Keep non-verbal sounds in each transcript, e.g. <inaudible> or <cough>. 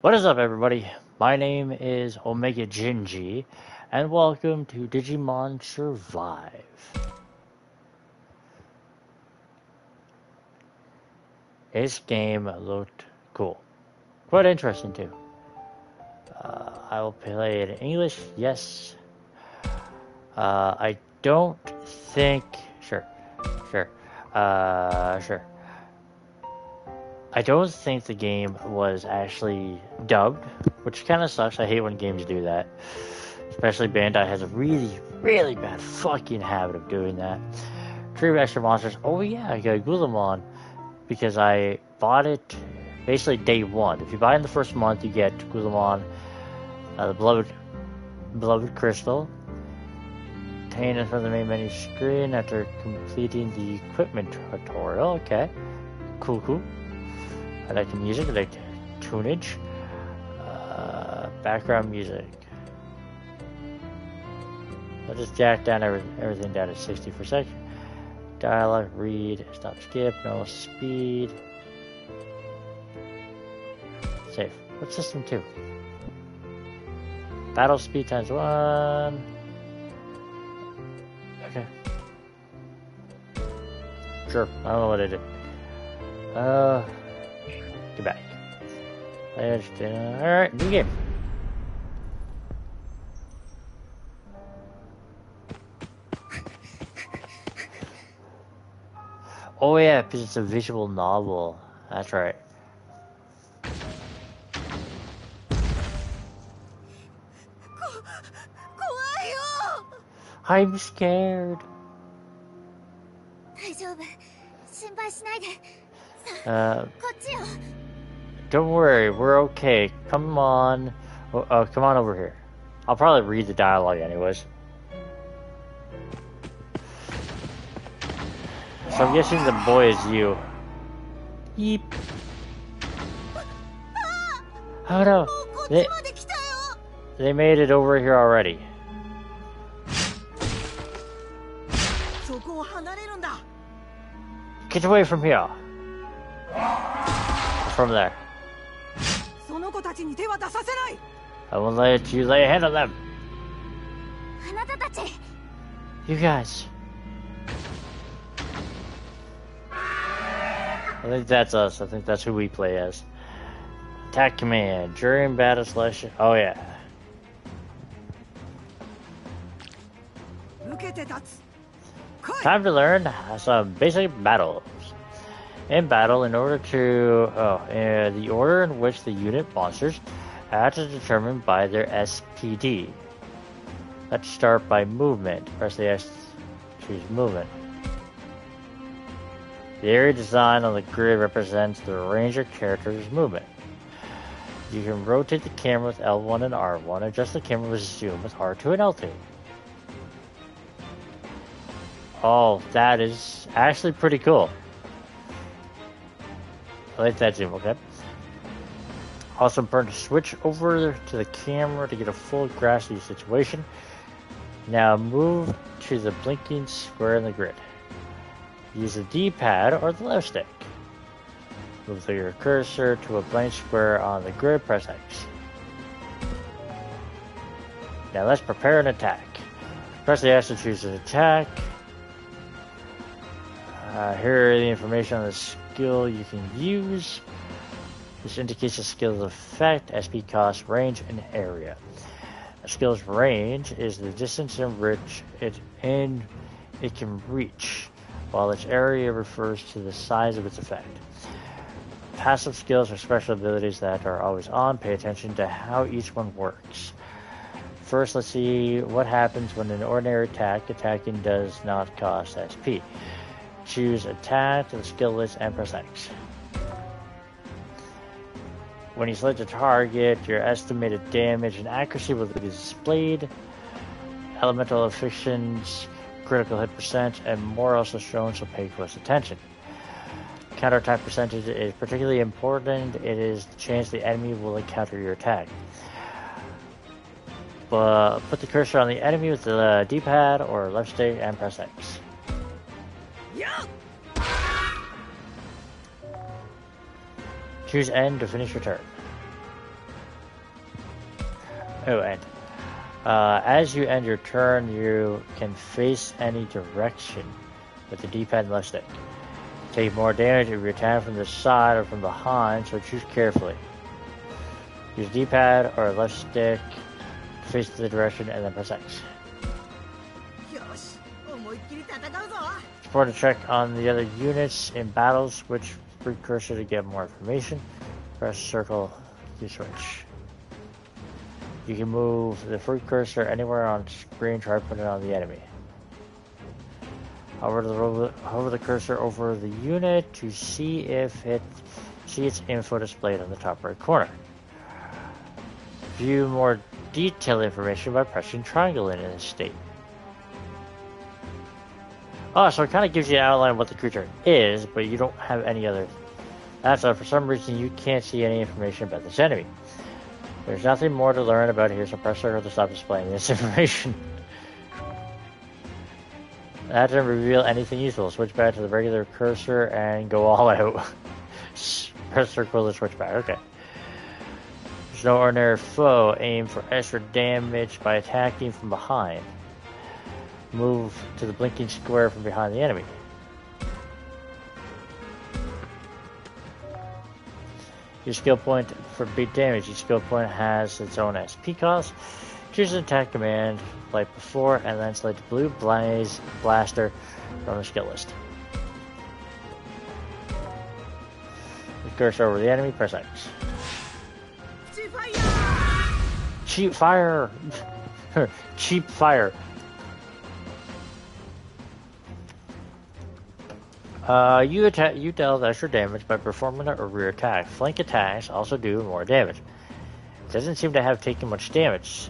What is up, everybody? My name is Omega Gingy, and welcome to Digimon Survive. This game looked cool. Quite interesting, too. Uh, I will play it in English, yes. Uh, I don't think... Sure, sure, uh, sure. I don't think the game was actually dubbed, which kind of sucks. I hate when games do that. Especially Bandai has a really, really bad fucking habit of doing that. Tree of Extra Monsters. Oh yeah, I got Gulamon because I bought it basically day one. If you buy in the first month, you get Gulamon, uh, the Beloved, Beloved Crystal. Obtain it from the main menu screen after completing the equipment tutorial. Okay, cool, cool. I like the music, I like the tunage, uh, background music. I'll just jack down every, everything down to 60 for a second. Dialogue, read, stop, skip, no speed. Save. What's system 2? Battle speed times 1. Okay. Sure, I don't know what I did. Uh... Get back. Alright, new game. <laughs> Oh yeah, because it's a visual novel. That's right. I'm scared. Uh, don't worry, we're okay. Come on. Oh, uh, come on over here. I'll probably read the dialogue anyways. So I'm guessing the boy is you. Yeep. Oh no. They, they made it over here already. Get away from here. From there. I will let you lay ahead of them. You guys. I think that's us. I think that's who we play as. Attack command. During battle slash... Oh, yeah. Time to learn some basic battles. In battle, in order to... Oh, uh, the order in which the unit monsters that is determined by their SPD. Let's start by movement. Press the S to choose movement. The area design on the grid represents the ranger character's movement. You can rotate the camera with L1 and R1, adjust the camera with zoom with R2 and L2. Oh, that is actually pretty cool. Like that zoom, okay? Also to switch over to the camera to get a full grasp of situation. Now move to the blinking square in the grid. Use the D-pad or the left stick. Move your cursor to a blank square on the grid, press X. Now let's prepare an attack. Press the X to choose an attack. Uh, here are the information on the skill you can use. This indicates a skill's effect, SP cost, range, and area. A skill's range is the distance in which it in it can reach, while its area refers to the size of its effect. Passive skills are special abilities that are always on. Pay attention to how each one works. First, let's see what happens when an ordinary attack attacking does not cost SP. Choose attack to the skill list and press X. When you select a target, your estimated damage and accuracy will be displayed. Elemental afflictions, critical hit percent, and more also shown, so pay close attention. Counterattack percentage is particularly important. It is the chance the enemy will encounter your attack. But put the cursor on the enemy with the D-pad or left stick and press X. Choose N to finish your turn. Oh, and uh, as you end your turn, you can face any direction with the D-pad and left stick. Take more damage if you attack from the side or from behind, so choose carefully. Use D-pad or left stick to face the direction and then press X. Support a check on the other units in battles, which precursor to get more information. Press circle to switch. You can move the free cursor anywhere on screen. Try putting it on the enemy. Hover the, hover the cursor over the unit to see if it see its info displayed on the top right corner. View more detailed information by pressing triangle in this state. Oh, so it kind of gives you an outline of what the creature is, but you don't have any other. That's why, for some reason, you can't see any information about this enemy. There's nothing more to learn about here, so press circle to stop displaying this <laughs> information. That didn't reveal anything useful. Switch back to the regular cursor and go all <laughs> out. press circle to switch back. Okay. There's no ordinary foe. Aim for extra damage by attacking from behind move to the blinking square from behind the enemy. Your skill point for big damage. Your skill point has its own SP cost. Choose an attack command like before, and then select Blue Blaze Blaster from the skill list. Curse cursor over the enemy, press X. Cheap fire! Cheap fire! <laughs> Cheap fire. Uh, you, attack, you deal extra damage by performing a rear attack. Flank attacks also do more damage. Doesn't seem to have taken much damage.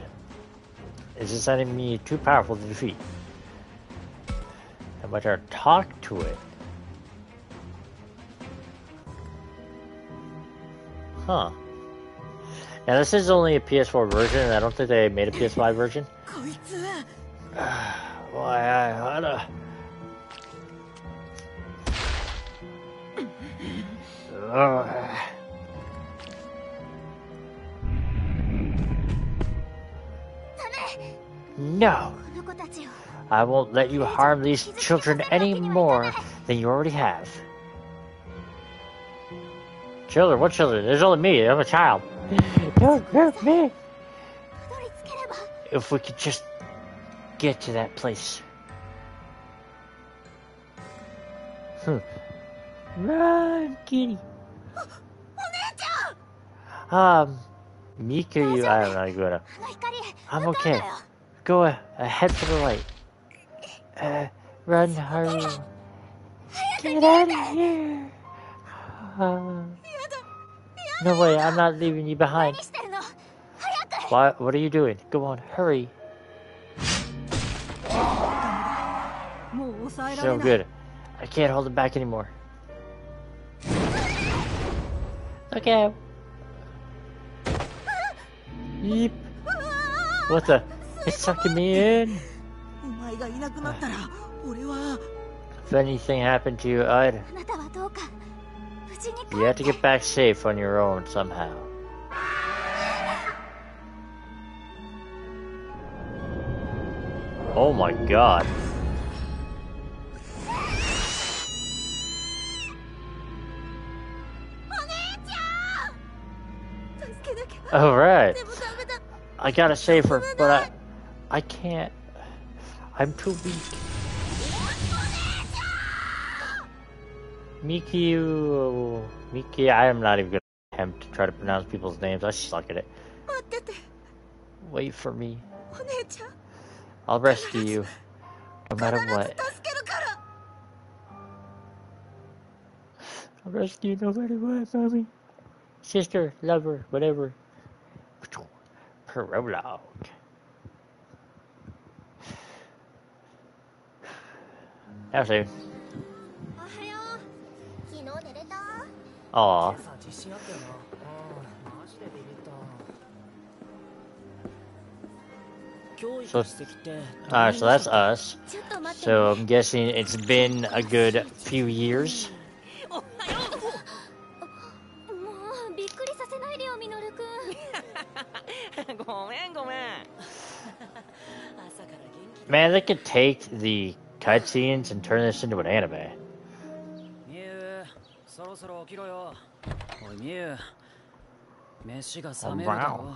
Is this enemy too powerful to defeat? How about our talk to it? Huh. Now this is only a PS4 version, and I don't think they made a PS5 version. <sighs> well, I, I, Uh, no! I won't let you harm these children any more than you already have. Children? What children? There's only me. I'm a child. Don't hurt me! If we could just get to that place. Hmm. Run, kitty. Um, Miku, I don't know, Igura. I'm okay. Go ahead for the light. Uh, run, hurry. Get out of here! Uh, no way, I'm not leaving you behind. Why, what are you doing? Go on, hurry. So good. I can't hold it back anymore. Okay. Yep. What the? It's sucking me in. If anything happened to you, I'd... You have to get back safe on your own somehow. Oh my god. All right. I gotta save her, but I, I can't. I'm too weak. Mikiu, Miki, I am not even gonna attempt to try to pronounce people's names. I suck at it. Wait for me. I'll rescue you, no matter what. I'll rescue you no matter what, mommy. Sister, lover, whatever prologue. Ashley. So, all right. so that's us. So I'm guessing it's been a good few years. Oh, <laughs> <laughs> ご ごめんごめん朝から元気 Man, they could take the cutscenes and turn this into an anime. みゆそろそろ起きろよおいみゆ飯が冷めるだろ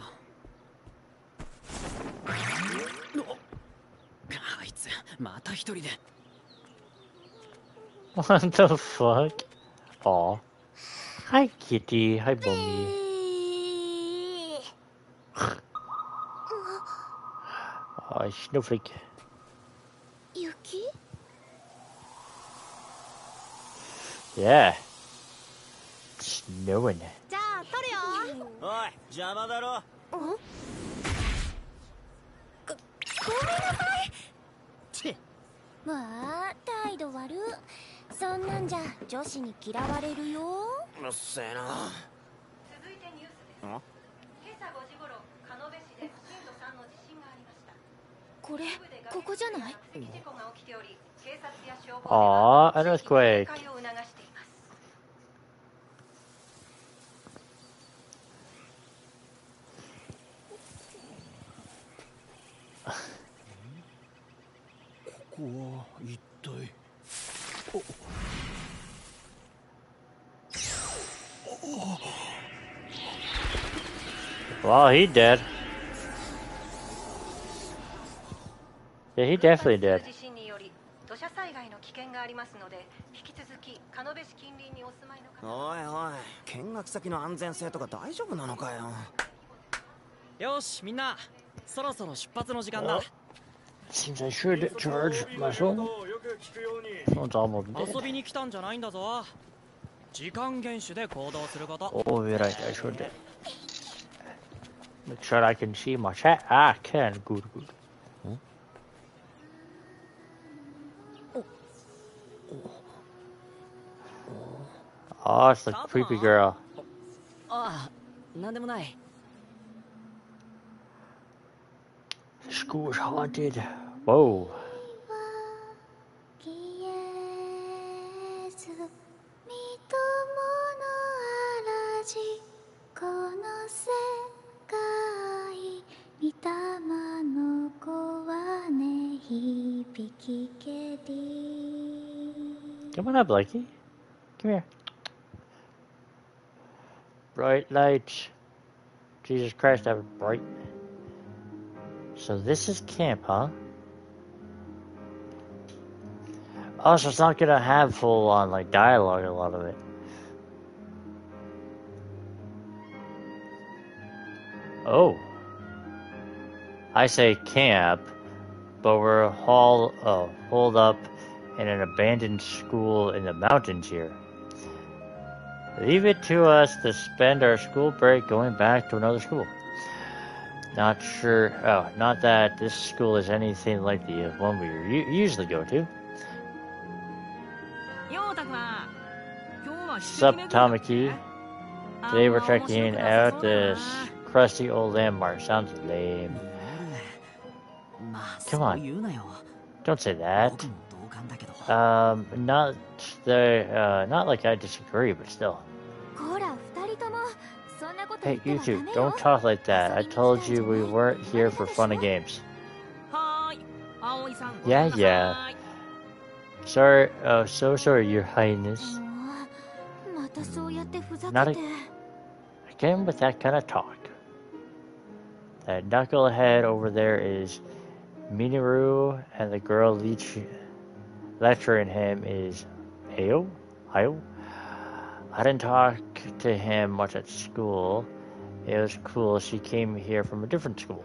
あいつまた一人で What the <laughs> fuck? Aw. Hi, kitty. Hi, Bummy. Snowflake. 雪？Yeah. Snowing. じゃあ撮るよ。おい邪魔だろ。ごめんなさい。チわあ態度悪そんなんじゃ女子に嫌われるよ。うっせえな。続いてニュースです。ん？これここじゃない、うん、ああ、an earthquake. Well, he dead. Yeah, he す土砂災害の危険がありますので引き続き加お住いのい見学先の安全性とか大丈夫なのかよ。よしみんなそろそろ出発の時間だ。Seems I should charge 遊びに来たんじゃないんだぞ。時間厳守で行動すること。Oh right I should る Oh, it's a creepy girl. The school is haunted. Whoa. Come on up, Blakey. Come here. Bright lights. Jesus Christ, that was bright. So this is camp, huh? Oh, so it's not gonna have full on like dialogue, a lot of it. Oh. I say camp, but we're haul, uh, holed up in an abandoned school in the mountains here. Leave it to us to spend our school break going back to another school. Not sure. Oh, not that this school is anything like the one we usually go to. Sup, Tamaki. Today we're checking out this crusty old landmark. Sounds lame. Come on. Don't say that 僕も同感だけど Um, not the, uh, not like I disagree, but still. こら二人ともそんなこと Hey, 言って you はダ two, メ don't よ talk like that. I told you we weren't here for fun and games. はーい葵さん Yeah, ごめんなさい Sorry, oh, so sorry, Your Highness. もうまたそうやってふざなるけて Again with that kind of talk. That knucklehead over there is Minoru, and the girl leech- lecturing him is Ayo? Ayo? I didn't talk to him much at school. It was cool. She came here from a different school.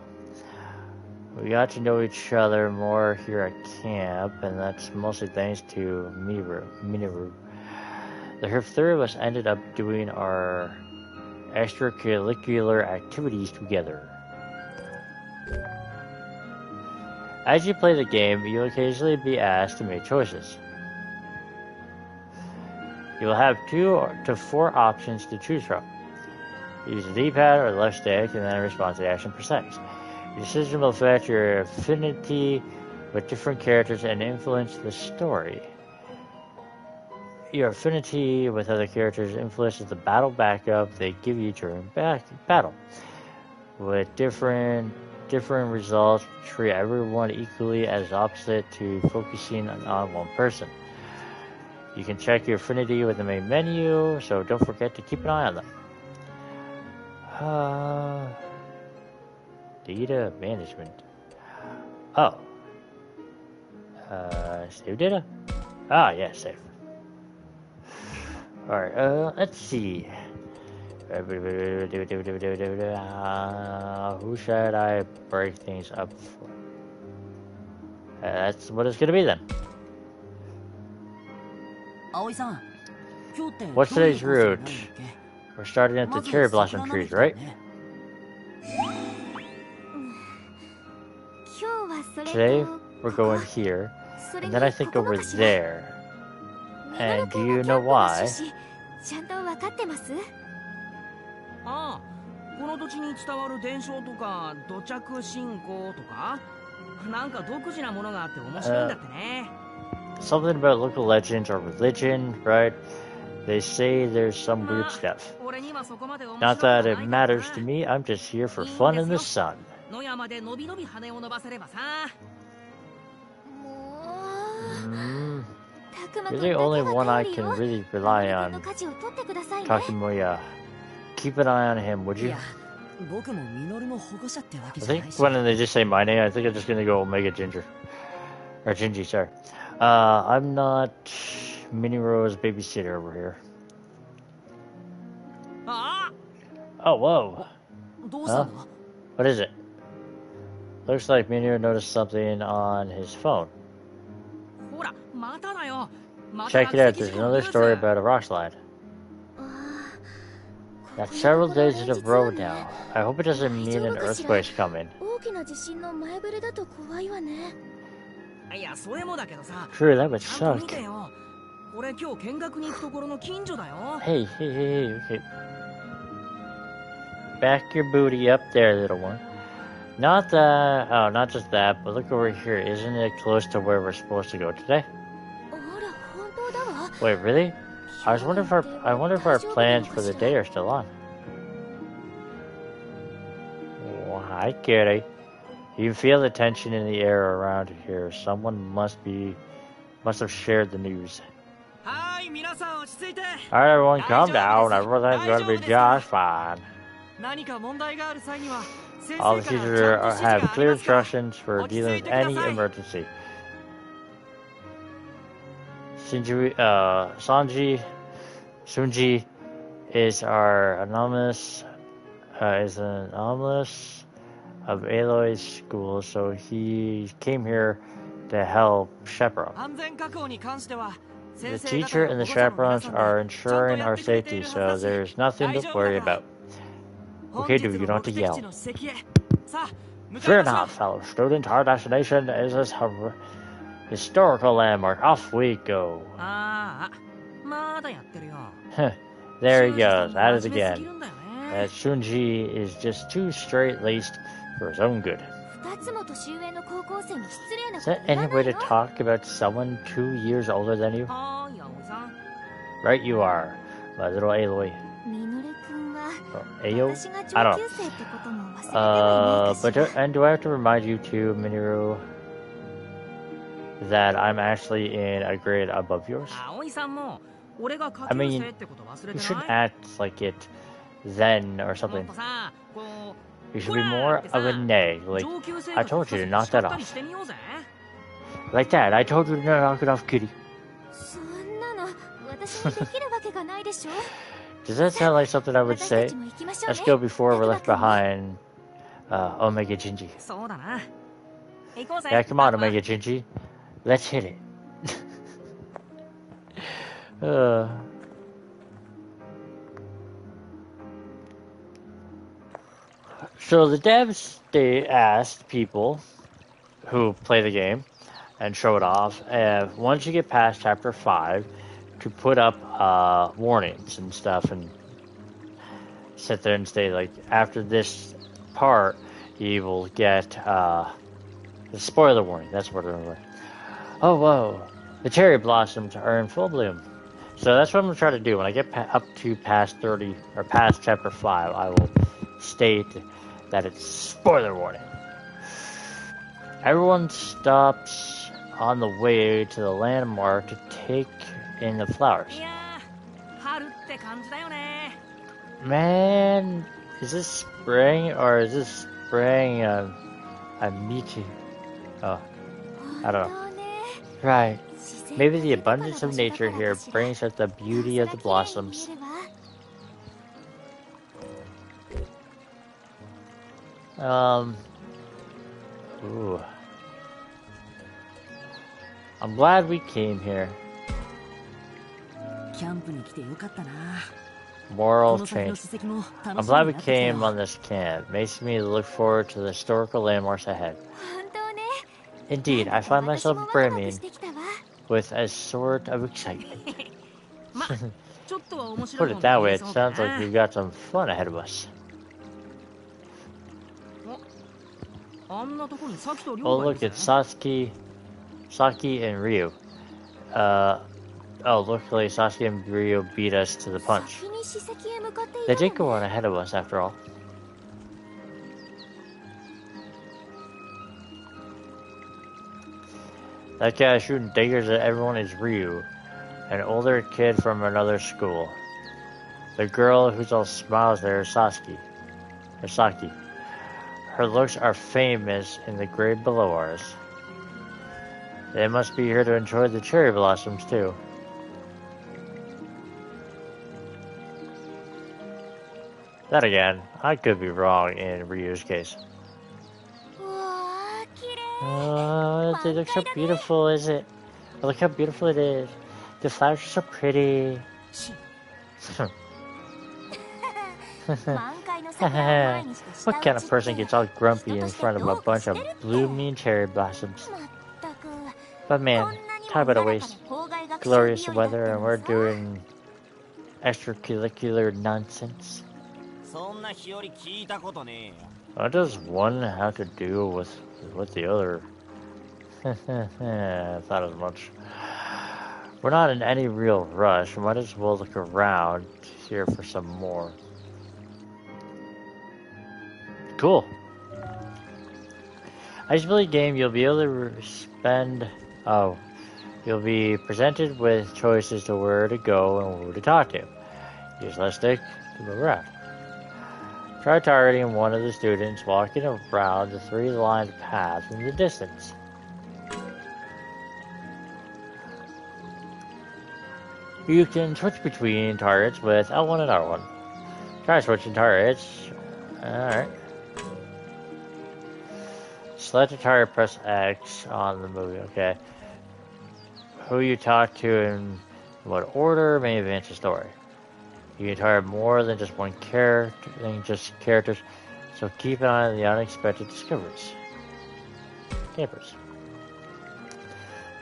We got to know each other more here at camp, and that's mostly thanks to Minoru. Minoru. The three of us ended up doing our extracurricular activities together. As you play the game, you'll occasionally be asked to make choices. You will have two to four options to choose from. Use the D-pad or left stick and then respond to the action per seconds. Your decision will affect your affinity with different characters and influence the story. Your affinity with other characters influences the battle backup they give you during back battle. with different different results treat everyone equally as opposite to focusing on one person. You can check your affinity with the main menu, so don't forget to keep an eye on them. Uh, data management. Oh. Uh, save data? Ah, yeah, save. Alright, uh, let's see. Uh, who should I break things up. Uh, that's what it's gonna be then. What's today's route? We're starting at the cherry blossom trees, right? <sighs> Today, we're going here, and then I think over there. And do you know why? この土地に伝わる伝承とか土着信仰とかなんか独自なものがあって面白いんだってね Something about local legends or religion, right? They say there's some weird stuff. 俺にはそこまで面 Not 白くは that ない it けどな matters to me, I'm just here for fun in the sun. 野山でのびのび羽を伸ばせればさも Mm, うたくまく you're ん the だけ only は one I 頼る can よ really rely ミノル on. 君 keep an eye on him, would you? I think when they just say my name, I think I'm just gonna go Omega Ginger. Or Gingy, sorry. Uh, I'm not Minnie Rose babysitter over here. Oh, whoa. Huh? What is it? Looks like Minnie noticed something on his phone. Check it out, there's another story about a rock slide. Got several days of road now. I hope it doesn't mean an earthquake's coming. True, that would suck. Hey, hey, hey, okay. Back your booty up there, little one. Not that, oh, not just that, but look over here. Isn't it close to where we're supposed to go today? Wait, really? I was wonder if our I wonder if our plans for the day are still on. Oh, hi, Kitty. You feel the tension in the air around here. Someone must be must have shared the news. Alright everyone, calm down. Everything's gonna be just fine. All the teachers are, have clear instructions for dealing with any emergency. Shinji, uh, Sanji Sunji is our anonymous uh, is an alumnus of Aloy's school, so he came here to help chaperone. The teacher and the chaperones are ensuring our safety, so there's nothing to worry about. Okay, dude, you don't have to yell. Fear not, fellow students. Our destination is this historical landmark. Off we go there he goes, That is again. That Shunji is just too straight-laced for his own good. Is that any way to talk about someone two years older than you? Oh, right you are, my little Aloy. Ayo? I don't know. Uh, but do, and do I have to remind you too, Minoru, that I'm actually in a grade above yours? I mean, you shouldn't act like it then or something. You should be more of a nay. Like, I told you to knock that off. Like that, I told you to knock it off, kitty. Does that sound like something I would say? Let's go before we're left behind. Uh, Omega Gingy. Yeah, come on, Omega Gingy. Let's hit it uh. So the devs they asked people who play the game and show it off, uh, once you get past chapter five, to put up uh, warnings and stuff and sit there and say like after this part you will get uh, the spoiler warning. That's what I remember. Oh whoa, the cherry blossoms are in full bloom. So that's what I'm gonna try to do. When I get pa- up to past 30 or past chapter 5, I will state that it's spoiler warning. Everyone stops on the way to the landmark to take in the flowers. Man, is this spring or is this spring a, a meeting? Oh, I don't know. Right. Maybe the abundance of nature here brings out the beauty of the blossoms. Um. Ooh. I'm glad we came here. Moral change. I'm glad we came on this camp. Makes me look forward to the historical landmarks ahead. Indeed, I find myself brimming with a sort of excitement. <laughs> <laughs> Put it that way, it sounds like we've got some fun ahead of us. Oh, oh look, it's Sasuke, Saki and Ryu. Uh, oh, luckily Sasuke and Ryu beat us to the punch. They did go on ahead of us after all. That guy shooting daggers at everyone is Ryu, an older kid from another school. The girl who's all smiles there is Sasuke, or Her looks are famous in the grade below ours. They must be here to enjoy the cherry blossoms too. That again, I could be wrong in Ryu's case. Oh, it looks so beautiful, is it? Oh, look how beautiful it is. The flowers are so pretty. <laughs> what kind of person gets all grumpy in front of a bunch of blooming cherry blossoms? But man, talk about a waste. Glorious weather and we're doing extracurricular nonsense. What does one have to do with with the other? I <laughs> thought as much. We're not in any real rush. We might as well look around here for some more. Cool. As you play the game, you'll be able to spend. Oh, you'll be presented with choices to where to go and who to talk to. Use left stick to move around. Try targeting one of the students walking around the three lined path in the distance. You can switch between targets with L1 and R1. Try switching targets. Alright. Select a target, press X on the movie. Okay. Who you talk to in what order may advance the story. You can hire more than just one character, than just characters, so keep an eye on the unexpected discoveries. Campers.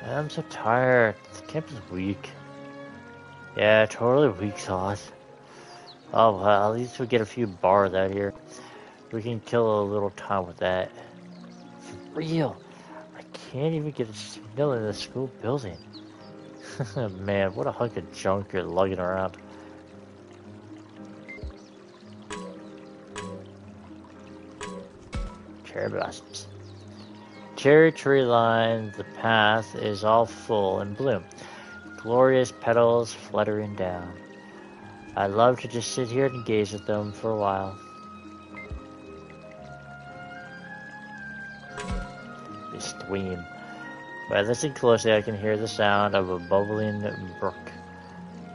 I'm so tired. This camp is weak. Yeah, totally weak sauce. Oh well, at least we get a few bars out here. We can kill a little time with that. For real. I can't even get a signal in the school building. <laughs> Man, what a hunk of junk you're lugging around. Cherry blossoms. Cherry tree line, the path is all full in bloom. Glorious petals fluttering down. I'd love to just sit here and gaze at them for a while. They stream. By listening closely, I can hear the sound of a bubbling brook.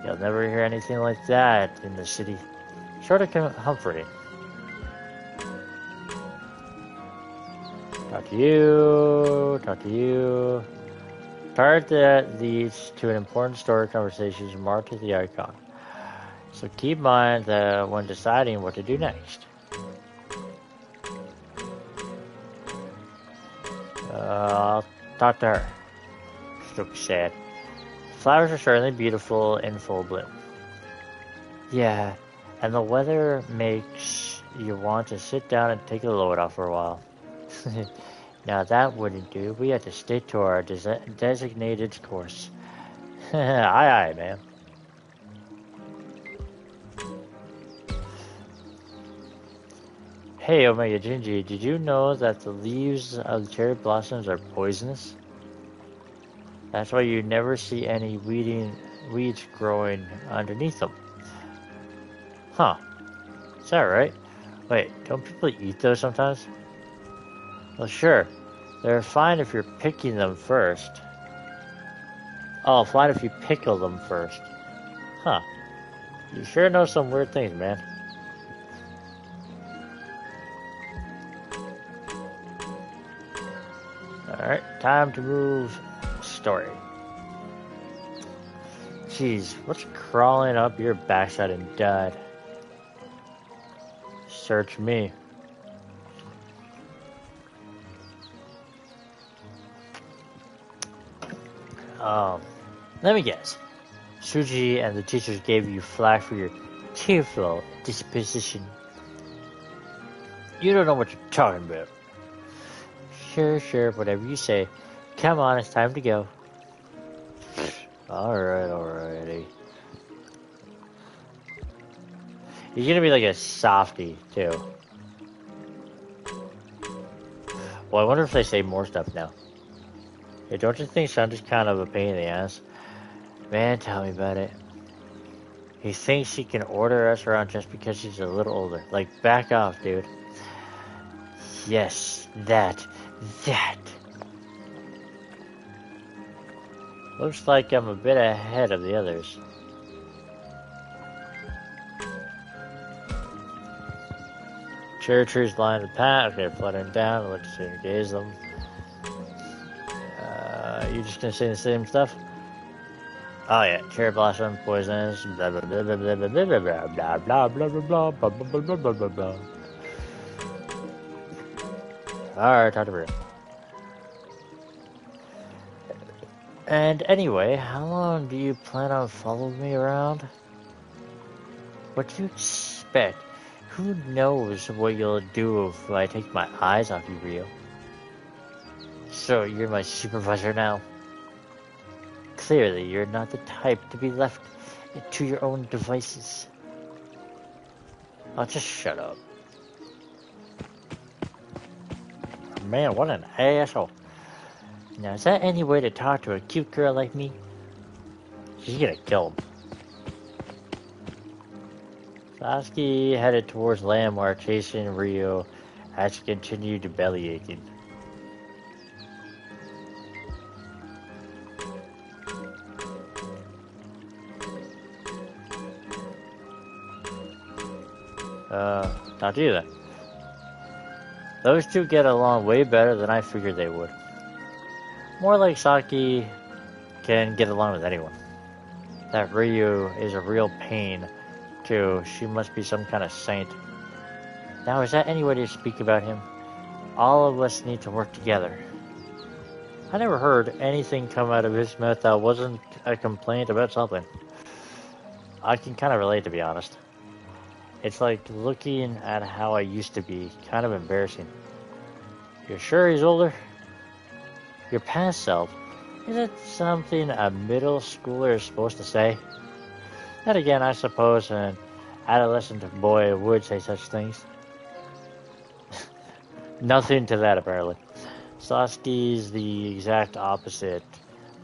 You'll never hear anything like that in the city. Sort of com- comforting. To you. Talk to you. Part that leads to an important story conversation marked with the icon. So keep in mind that when deciding what to do next. Uh, talk to her. Sad. Flowers are certainly beautiful in full bloom. Yeah, and the weather makes you want to sit down and take a load off for a while. <laughs> now that wouldn't do. We have to stick to our des- designated course. <laughs> aye, aye, man. Hey, Omega Gingy, did you know that the leaves of the cherry blossoms are poisonous? That's why you never see any weeding, weeds growing underneath them. Huh. Is that right? Wait, don't people eat those sometimes? Well, sure. They're fine if you're picking them first. Oh, fine if you pickle them first. Huh. You sure know some weird things, man. Alright, time to move story. Jeez, what's crawling up your backside and died? Search me. Let me guess. Suji and the teachers gave you flack for your tearful disposition. You don't know what you're talking about. Sure, sure, whatever you say. Come on, it's time to go. Alright, alrighty. You're gonna be like a softy, too. Well, I wonder if they say more stuff now. Hey, don't you think Sandra's kind of a pain in the ass? Man, tell me about it. He thinks he can order us around just because she's a little older. Like, back off, dude. Yes, that. That. Looks like I'm a bit ahead of the others. Cherry trees line the path. Okay, fluttering down. Let's see, gaze them. Uh, you just gonna say the same stuff? Oh yeah, cherry blossom, poisonous, blah blah blah blah blah blah blah blah blah blah blah blah blah blah blah blah blah blah blah. Alright, to Bria. And anyway, how long do you plan on following me around? What do you expect? Who knows what you'll do if I take my eyes off you, Rio? So you're my supervisor now? Clearly, you're not the type to be left to your own devices. I'll just shut up. Man, what an asshole. Now, is that any way to talk to a cute girl like me? She's gonna kill him. Sasuke headed towards landmark, chasing Rio as she continued to belly Uh, not do that. Those two get along way better than I figured they would. More like Saki can get along with anyone. That Ryu is a real pain, too. She must be some kind of saint. Now, is that any way to speak about him? All of us need to work together. I never heard anything come out of his mouth that wasn't a complaint about something. I can kind of relate, to be honest. It's like looking at how I used to be, kind of embarrassing. You're sure he's older? Your past self? Is it something a middle schooler is supposed to say? Then again, I suppose an adolescent boy would say such things. <laughs> Nothing to that, apparently. Sasuke's the exact opposite.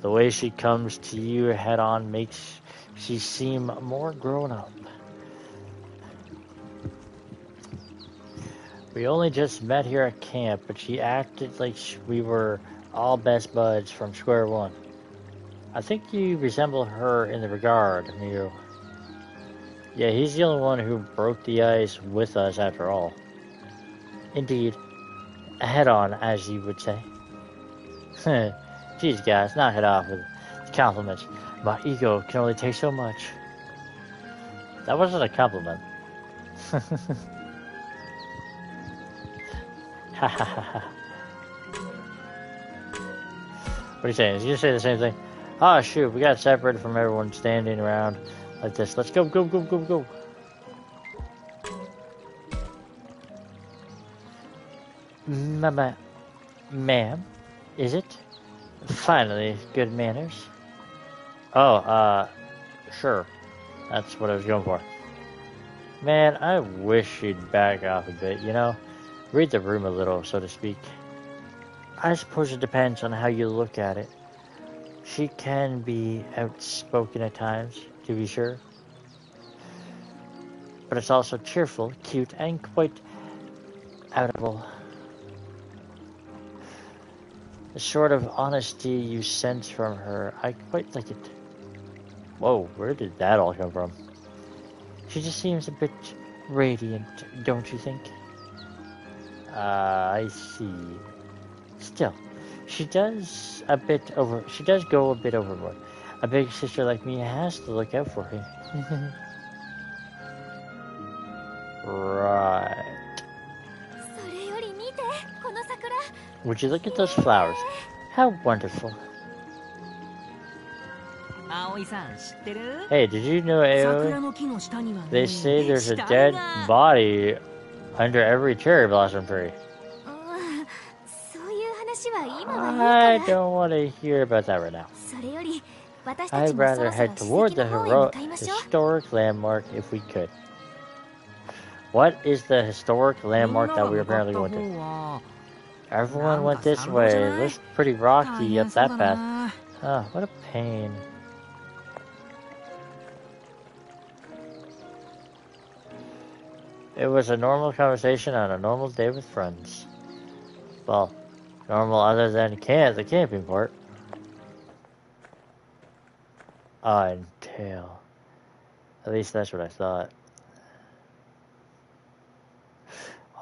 The way she comes to you head on makes she seem more grown up. We only just met here at camp, but she acted like we were all best buds from square one. I think you resemble her in the regard, Miu. Yeah, he's the only one who broke the ice with us after all. Indeed. Head on, as you would say. <laughs> Geez, guys, not head off with compliments. My ego can only take so much. That wasn't a compliment. <laughs> Ha ha ha ha. What are you saying? You say the same thing? Ah, oh, shoot, we got separated from everyone standing around like this. Let's go, go, go, go, go. Mama, ma'am, is it? Finally, good manners. Oh, uh, sure. That's what I was going for. Man, I wish she'd back off a bit, you know? Read the room a little, so to speak. I suppose it depends on how you look at it. She can be outspoken at times, to be sure. But it's also cheerful, cute, and quite outable. The sort of honesty you sense from her, I quite like it. Whoa, where did that all come from? She just seems a bit radiant, don't you think? Ah, I see. Still, she does a bit over. She does go a bit overboard. A big sister like me has to look out for her. <laughs> right. Would you look at those flowers? How wonderful. Hey, did you know, Aoi? They say there's a dead body under every cherry blossom tree. I don't want to hear about that right now. I'd rather head toward the hero historic landmark if we could. What is the historic landmark that we apparently went to? Everyone went this way. It looks pretty rocky up that path. Oh, what a pain. It was a normal conversation on a normal day with friends. Well, normal other than camp, the camping part. Ah, Until. At least that's what I thought.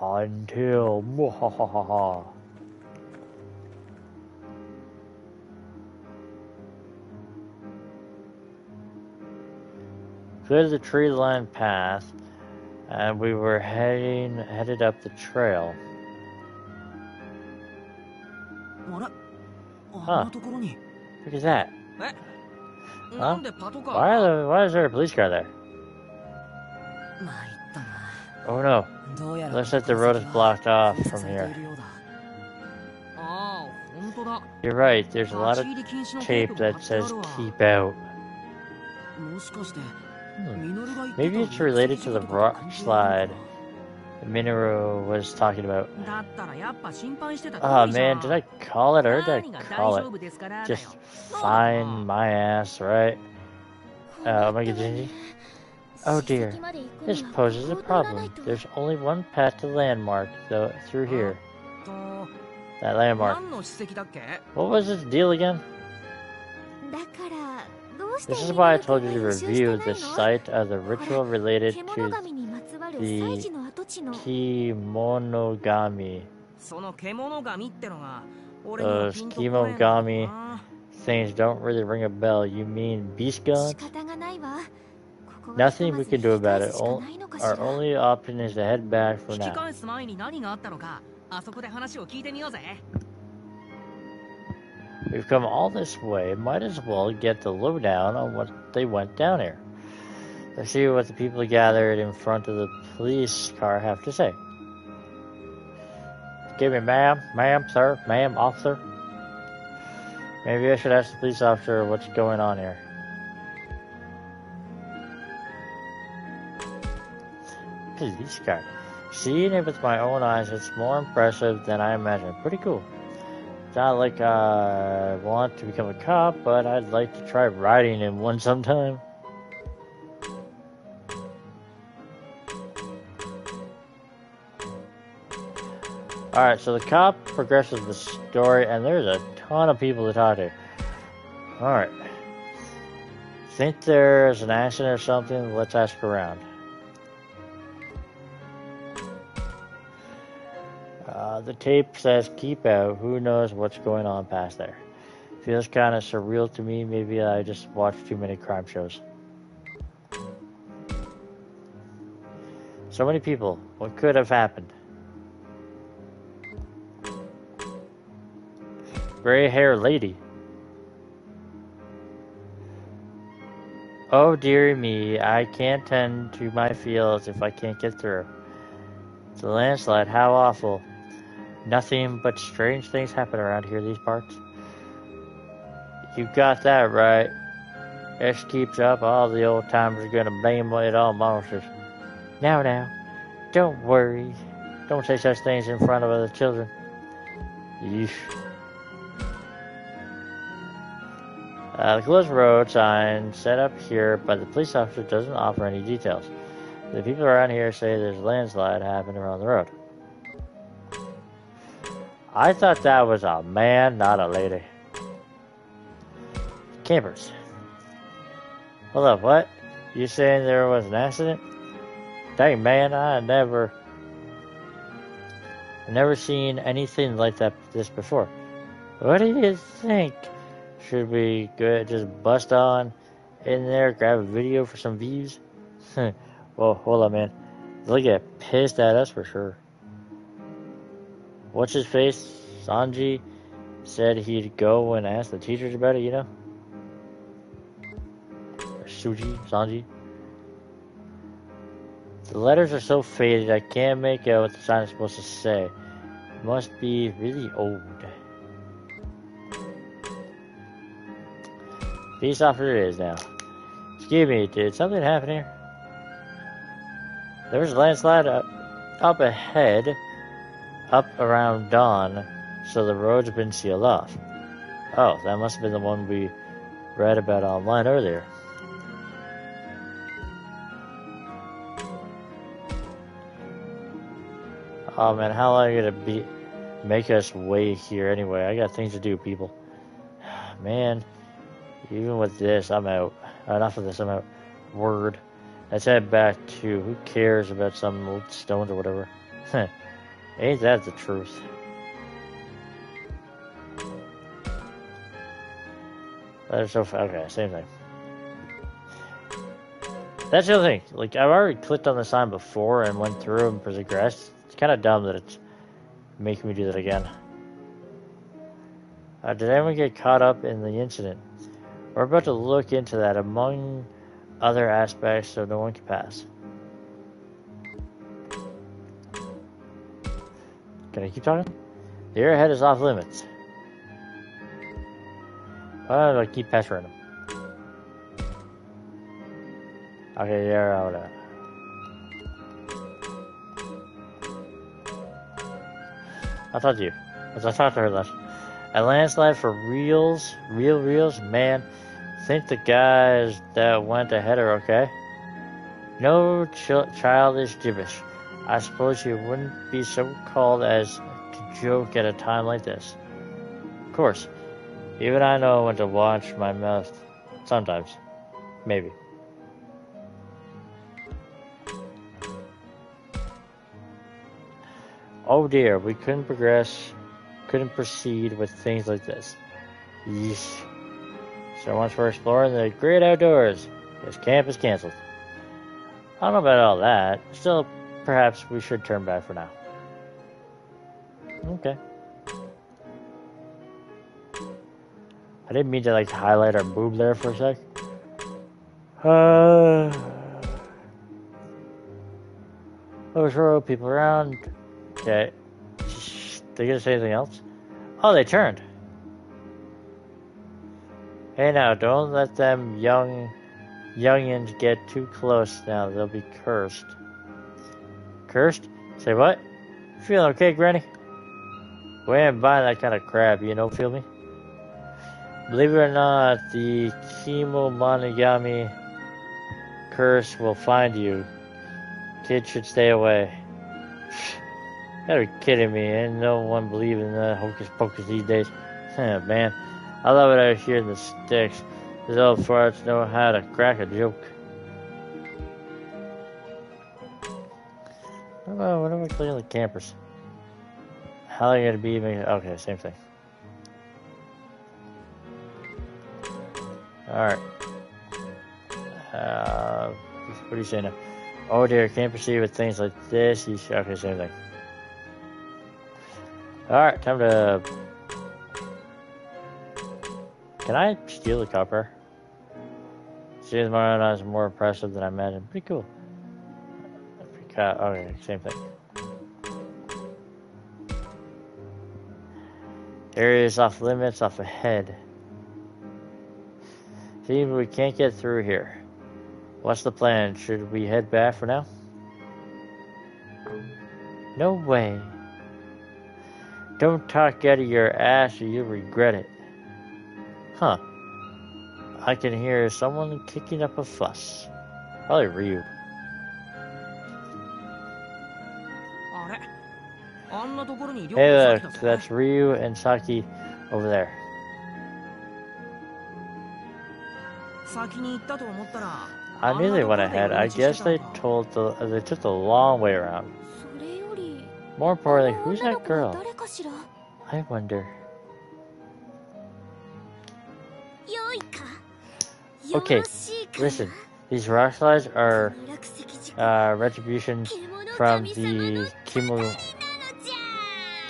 Ah, Until. Mwahahaha. Cleared the tree lined path, and we were heading headed up the trail. Huh. Look at that. Huh? Why, the, why is there a police car there? Oh no. Looks like the road is blocked off from here. You're right, there's a lot of tape that says keep out. Hmm. Maybe it's related to the rock slide Minoru was talking about. Oh man, did I call it or did I call it? Just fine my ass, right? Oh my god, Omega Oh dear, this poses a problem. There's only one path to landmark, though, through here. That landmark. What was this deal again? This is why I told you to review the site as a ritual related to the Kemonogami. Those Kemonogami things don't really ring a bell. You mean beast gods? Nothing we can do about it. O our only option is to head back for now. We've come all this way. Might as well get the lowdown on what they went down here. Let's see what the people gathered in front of the police car have to say. Give me, ma'am, ma'am, sir, ma'am, officer. Maybe I should ask the police officer what's going on here. Police car. Seeing it with my own eyes, it's more impressive than I imagined. Pretty cool. Not like I want to become a cop, but I'd like to try riding in one sometime. Alright, so the cop progresses the story, and there's a ton of people to talk to. Alright. Think there's an accident or something? Let's ask around. Uh, the tape says keep out. Who knows what's going on past there? Feels kind of surreal to me. Maybe I just watched too many crime shows. So many people. What could have happened? Gray hair lady. Oh dear me, I can't tend to my fields if I can't get through. It's a landslide, how awful. Nothing but strange things happen around here, these parts. You got that right. This keeps up, all the old timers are gonna blame it on monsters. Now, now, don't worry. Don't say such things in front of other children. Yeesh. Uh, the closed road sign set up here by the police officer doesn't offer any details. The people around here say there's a landslide happened around the road. I thought that was a man, not a lady. Campers. Hold up, what? You saying there was an accident? Dang man, I never never seen anything like that this before. What do you think? Should we go just bust on in there, grab a video for some views? <laughs> well, hold up man. They'll get pissed at us for sure. What's his face? Sanji said he'd go and ask the teachers about it, you know? Suji, Sanji. The letters are so faded I can't make out what the sign is supposed to say. It must be really old. Peace officer is now. Excuse me, did something happen here? There a landslide up, up ahead, up around dawn, so the road's been sealed off. Oh, that must have been the one we read about online earlier. Oh man, how long are you gonna be make us wait here anyway? I got things to do, people. <sighs> Man, even with this, I'm out. Enough of this, I'm out. Word. Let's head back to who cares about some old stones or whatever. <laughs> Ain't that the truth? That's so okay, same thing. That's the other thing. Like I've already clicked on the sign before and went through and progressed. It's kind of dumb that it's making me do that again. Uh, did anyone get caught up in the incident? We're about to look into that among other aspects so no one can pass. Can I keep talking? The airhead is off limits. Why do I keep pestering him? Okay, yeah, out. of I thought you. As I thought to her last. A landslide for reals, real reals, man. Think the guys that went ahead are okay. No ch- childish gibberish. I suppose you wouldn't be so called as to joke at a time like this. Of course, even I know when to watch my mouth. Sometimes. Maybe. Oh dear, we couldn't progress, couldn't proceed with things like this. Yeesh. So for exploring the great outdoors. This camp is cancelled. I don't know about all that. Still, perhaps we should turn back for now. Okay. I didn't mean to like highlight our boob there for a sec. Uh, Lowers road, people around. Okay. They gonna say anything else? Oh, they turned. Hey now, don't let them young youngins get too close now. They'll be cursed. Cursed? Say what? Feeling okay, Granny? We ain't buying that kind of crap, you know, feel me? Believe it or not, the Kemomonogamy curse will find you. Kids should stay away. <sighs> Gotta be kidding me. Ain't no one believing the hocus pocus these days. <laughs> Man, I love it out here in the sticks. These old farts know how to crack a joke. I cleaning the campers? How are you gonna be? Okay, same thing. Alright. Uh, what do you say now? Oh dear, can't proceed with things like this. You should, okay, same thing. Alright, time to. Can I steal the copper? Seems more is more impressive than I imagined. Pretty cool. Okay, same thing. Areas off limits off ahead. See, we can't get through here. What's the plan? Should we head back for now? No way. Don't talk out of your ass or you'll regret it. Huh. I can hear someone kicking up a fuss. Probably Ryu. Hey there, that's Ryu and Saki over there. I knew they went ahead. I guess they told the they took the long way around. More importantly, who's that girl? I wonder. Okay, listen. These rock slides are uh, retribution from the Kimo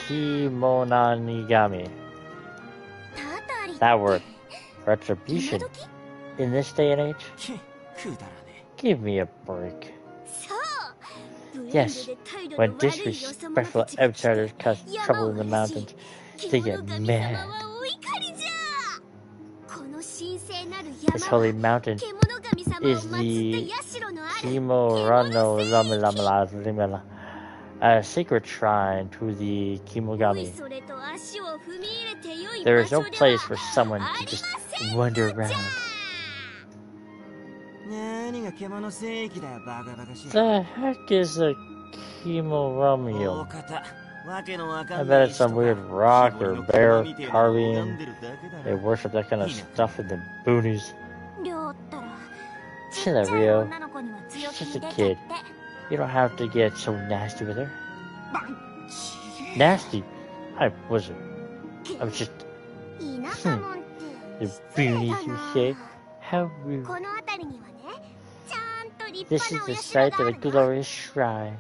Kimonanigami. That word. Retribution. In this day and age? Give me a break. Yes, when disrespectful outsiders cause trouble in the mountains, they get mad. This holy mountain is the Kimorano Lama a sacred shrine to the Kimogami. There is no place for someone to just wander around. The heck is a Kimogami? I bet it's some weird rock or bear carving. They worship that kind of stuff in the boonies. Chill out, Rio. She's just a kid. You don't have to get so nasty with her. Nasty? I wasn't. I was just... Hmm. The you say. How rude. This is the site of a glorious shrine.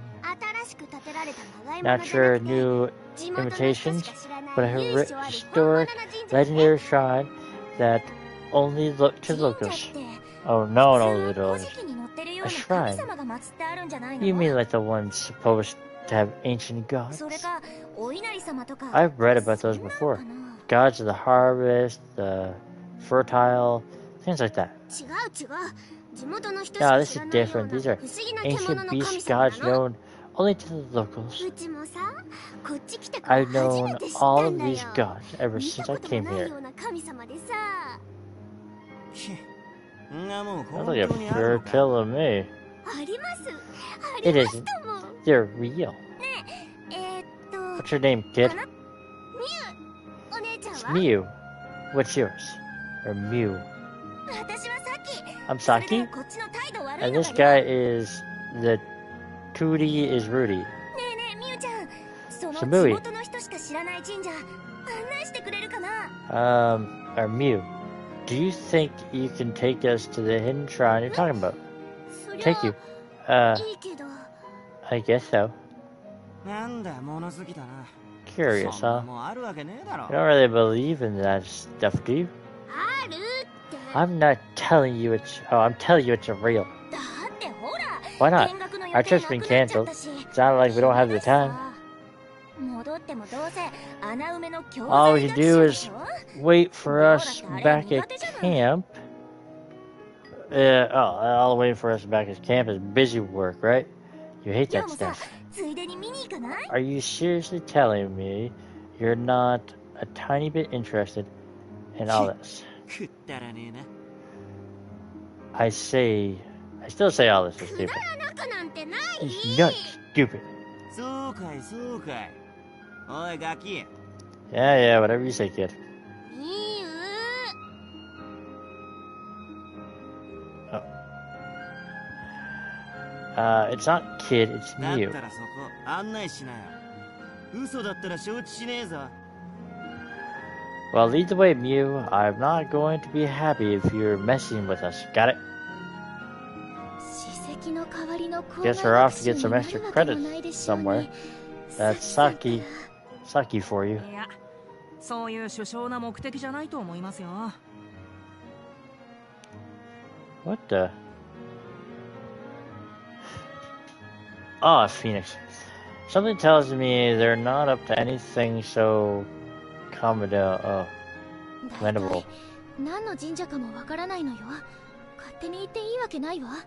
Not sure new imitations, but a historic, legendary shrine that only look to locals. Oh no, no, the no! A shrine? You mean like the ones supposed to have ancient gods? I've read about those before. Gods of the harvest, the fertile, things like that. No, this is different. These are ancient beast gods known only to the locals. I've known all of these gods ever since I came here. <laughs> That's like a fair tale of me. It is. They're real. What's your name, kid? It's Miu. What's yours? Or Miu? I'm Saki. And this guy is the 2D is Rudy. Samui. Um, or Miu do you think you can take us to the hidden shrine you're talking about? Take you. Uh, I guess so. Curious, huh? You don't really believe in that stuff, do you? I'm not telling you it's. Oh, I'm telling you it's real. Why not? Our trip's been canceled. It's not like we don't have the time. All we can do is wait for us back at camp. Uh, oh, all the waiting for us back at camp is busy work, right? You hate that stuff. Are you seriously telling me you're not a tiny bit interested in all this? I say, I still say all this is stupid. It's not stupid. Yeah, yeah, whatever you say, kid. Uh, it's not kid, it's Miu. Well, lead the way, Miu. I'm not going to be happy if you're messing with us. Got it? Guess we're off to get some extra credit somewhere. That's Saki. Saki for you. What the? Ah, Phoenix. Something tells me they're not up to anything so commenda uh commendable. 何の神社かもわからないのよ。勝手に言っていいわけないわ。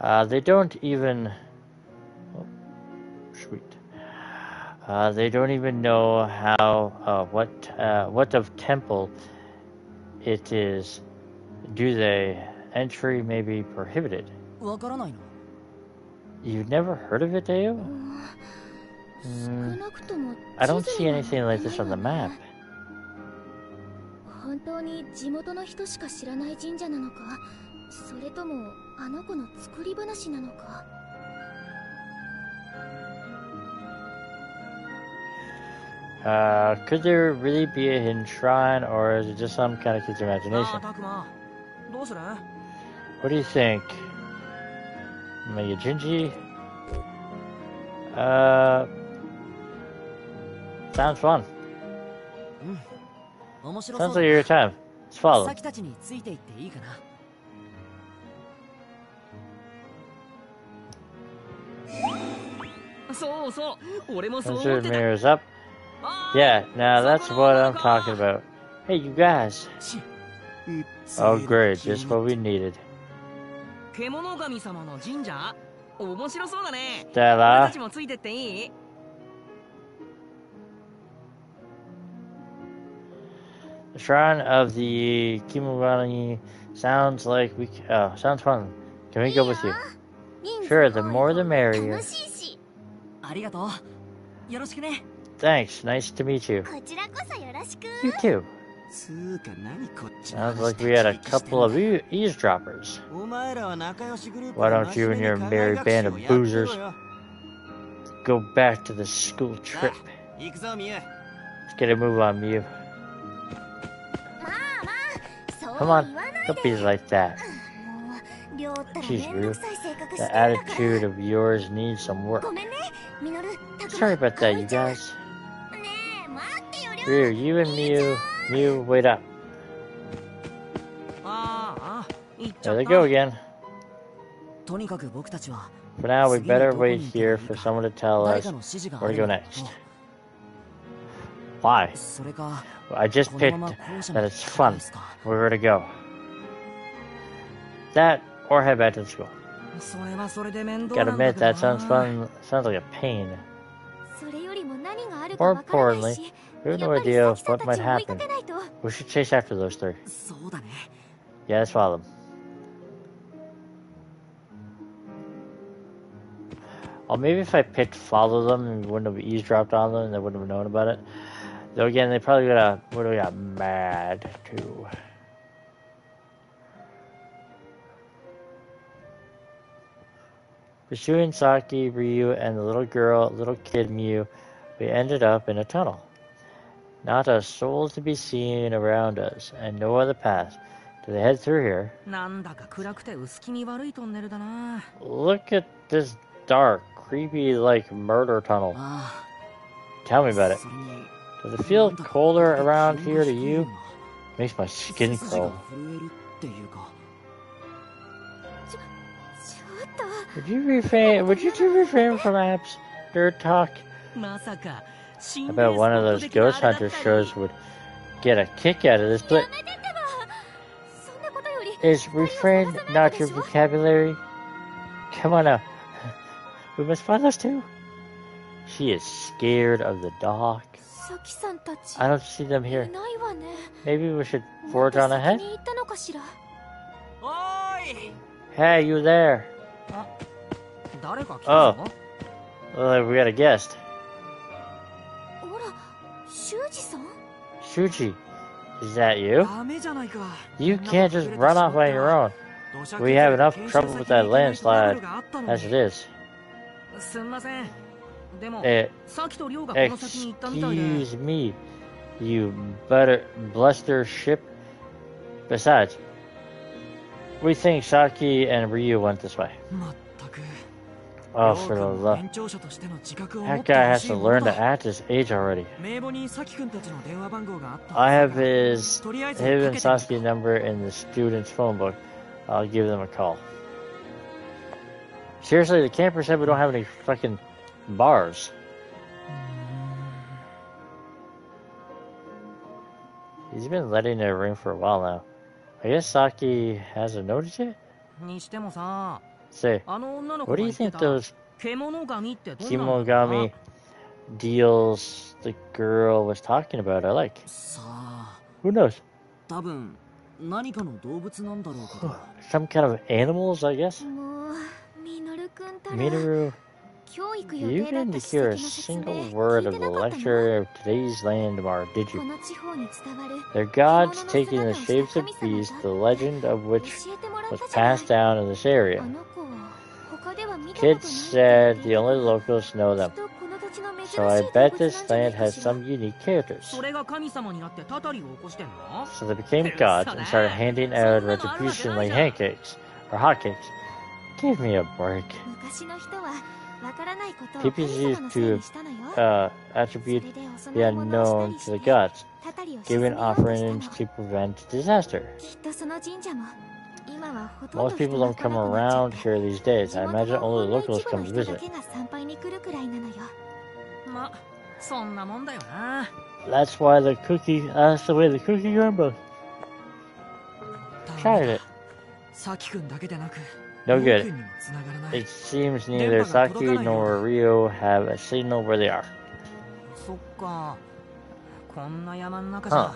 Uh, they don't even. Oh, sweet. Uh, they don't even know how uh, what uh, what of temple it is. Do they? Entry may be prohibited. わからないの You've never heard of it, Deo? 少 Mm, なくとも I don't 地図 see には anything like this on the ないわ map. ね本当に地元の人しか知らない神社なのかそれともあの子の作り話なのか Uh, could there really be a hidden shrine, or is it just some kind of kid's なあ imagination? たくまどうする What do you think? Mega Gingy. Uh, sounds fun. Sounds like your time. It's followed. Insert mirrors up. Yeah, now that's what I'm talking about. Hey, you guys. Oh, great. Just what we needed. 獣神様の神社面白そうだね Stella. 俺たちもついてっていい The shrine of the Kimugani sounds like we. c- Oh, sounds fun. Can we go with you? 人数 Sure, 多い the 方 more the 楽 merrier. しいしありがとうよろしくね Thanks. Nice to meet you. こちらこそよろしく You too. Sounds like we had a couple of e eavesdroppers. Why don't you and your merry band of boozers go back to the school trip? Let's get a move on, Miu. Come on, don't be like that. Jeez, Ryu, The attitude of yours needs some work. Sorry about that, you guys. Ryu, you and Miu... You, wait up. There they go again. For now, we better wait here for someone to tell us where to go next. Why? I just picked that it's fun. Where to go. That, or head back to school. Gotta admit, that sounds fun. Sounds like a pain. More importantly, we have no idea of what might happen. We should chase after those three. Yeah, let's follow them. Or maybe if I picked follow them we wouldn't have eavesdropped on them, they wouldn't have known about it. Though again, they probably would have, would have got mad too. Pursuing Saki, Ryu, and the little girl, little kid Miu, we ended up in a tunnel. Not a soul to be seen around us, and no other path. Do they head through here? Look at this dark, creepy, like, murder tunnel. Tell me about it. Does it feel colder around here to you? Makes my skin crawl. Would you refrain? Would you two refrain from absurd talk? I bet one of those Ghost Hunter shows would get a kick out of this, but is refrain not your vocabulary? Come on now. <laughs> We must find those two. She is scared of the dog. I don't see them here. Maybe we should forge on ahead? Hey, you there? Oh. Well, we got a guest. ほら修二さん Shuji. Is that you? ダメじゃないか You can't just run off on your own. We have enough trouble with that landslide as it is. すんませんでも Eh, さきとりょうがこの先に行ったみたいで excuse me, you butter bluster ship. Besides, we think Saki and Ryu went this way. Oh, for the love. That guy has to learn to act his age already. I have his, him and Sasuke number in the student's phone book. I'll give them a call. Seriously, the campers said we don't have any fucking bars. He's been letting it ring for a while now. I guess Saki hasn't noticed it? say, what do you think those Kimogami deals the girl was talking about I like? Who knows? Some kind of animals, I guess? Minoru, you didn't hear a single word of the lecture of today's landmark, did you? Their gods taking the shapes of beasts, the legend of which was passed down in this area. Kids said the only locals know them. So I bet this land has some unique characters. So they became gods and started handing out retribution like cakes or hotcakes. Give me a break. People used to uh, attribute the unknown to the gods, giving offerings to prevent disaster. Most people don't come around here these days. I imagine only the locals come visit. That's why the cookie, that's the way the cookie crumbles. Tried it. No good. It seems neither Saki nor Rio have a signal where they are. Huh.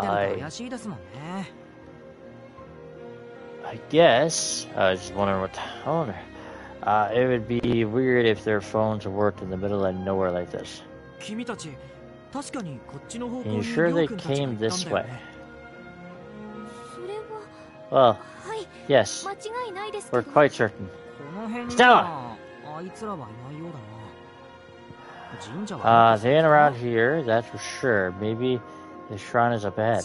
I I guess. I was just wondering what the owner. Uh, it would be weird if their phones worked in the middle of nowhere like this. Are you sure they came this way? Well, yes. We're quite certain. Stella! Uh, they ain't around here, that's for sure. Maybe the shrine is up ahead.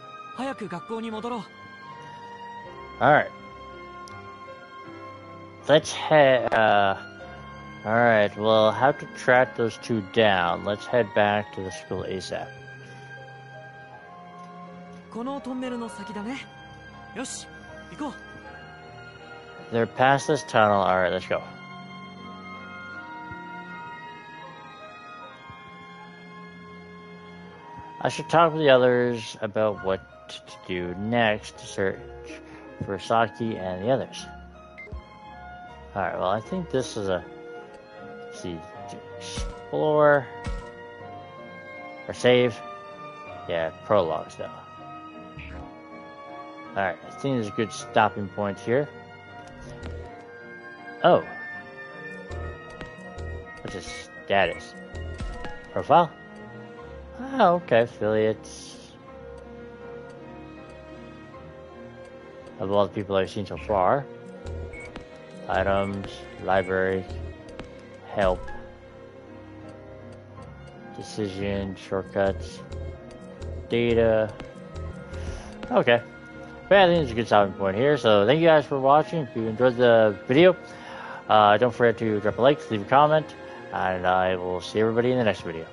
早く学校に戻ろう Alright. Let's head, uh, alright, we'll have to track those two down. Let's head back to the school ASAP. このトンネルの先だねよし行こう They're past this tunnel. Alright, let's go. I should talk with the others about what to do next to search for Saki and the others. Alright, well, I think this is a. see. Explore. Or save. Yeah, prologue stuff. Alright, I think there's a good stopping point here. Oh. What's his status? Profile? Oh, okay, affiliates. Of all the people I've seen so far. Items, library, help, decision, shortcuts, data. Okay. But yeah, I think it's a good stopping point here. So thank you guys for watching. If you enjoyed the video, uh, don't forget to drop a like, leave a comment, and I will see everybody in the next video.